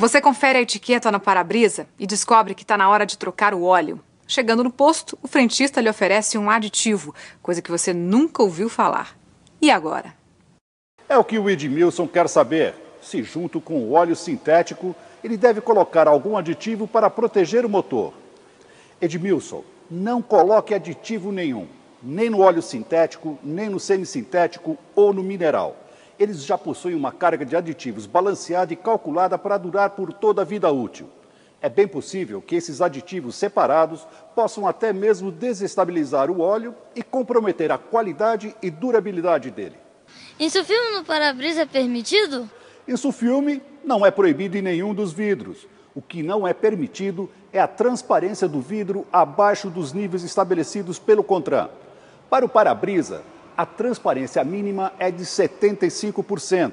Você confere a etiqueta no para-brisa e descobre que está na hora de trocar o óleo. Chegando no posto, o frentista lhe oferece um aditivo, coisa que você nunca ouviu falar. E agora? É o que o Edmilson quer saber. Se junto com o óleo sintético, ele deve colocar algum aditivo para proteger o motor. Edmilson, não coloque aditivo nenhum, nem no óleo sintético, nem no semissintético ou no mineral. Eles já possuem uma carga de aditivos balanceada e calculada para durar por toda a vida útil. É bem possível que esses aditivos separados possam até mesmo desestabilizar o óleo e comprometer a qualidade e durabilidade dele. Insufilme no para-brisa é permitido? Insufilme não é proibido em nenhum dos vidros. O que não é permitido é a transparência do vidro abaixo dos níveis estabelecidos pelo CONTRAN. Para o para-brisa, a transparência mínima é de 75%,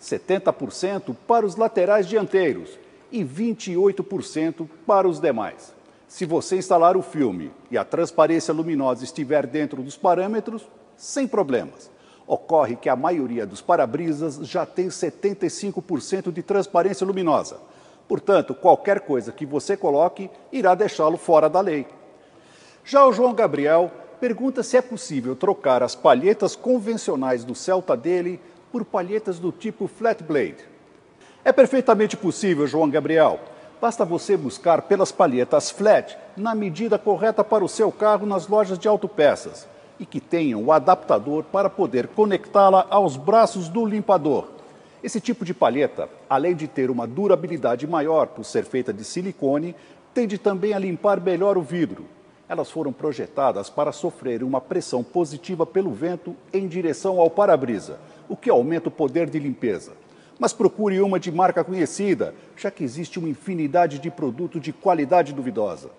70% para os laterais dianteiros e 28% para os demais. Se você instalar o filme e a transparência luminosa estiver dentro dos parâmetros, sem problemas. Ocorre que a maioria dos para-brisas já tem 75% de transparência luminosa. Portanto, qualquer coisa que você coloque irá deixá-lo fora da lei. Já o João Gabriel pergunta se é possível trocar as palhetas convencionais do Celta dele por palhetas do tipo flat blade. É perfeitamente possível, João Gabriel. Basta você buscar pelas palhetas flat na medida correta para o seu carro nas lojas de autopeças e que tenham o adaptador para poder conectá-la aos braços do limpador. Esse tipo de palheta, além de ter uma durabilidade maior por ser feita de silicone, tende também a limpar melhor o vidro. Elas foram projetadas para sofrer uma pressão positiva pelo vento em direção ao para-brisa, o que aumenta o poder de limpeza. Mas procure uma de marca conhecida, já que existe uma infinidade de produtos de qualidade duvidosa.